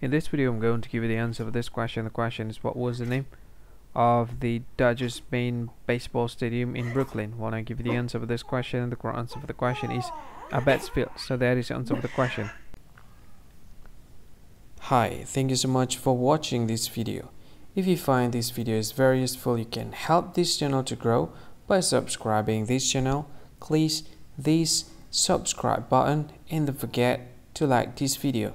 In this video I'm going to give you the answer for this question. The question is what was the name of the Dodgers main baseball stadium in Brooklyn? When I give you the answer for this question, the correct answer for the question is Ebbets Field. So that is the answer for the question. Hi, thank you so much for watching this video. If you find this video is very useful, you can help this channel to grow by subscribing this channel. Please this subscribe button and don't forget to like this video.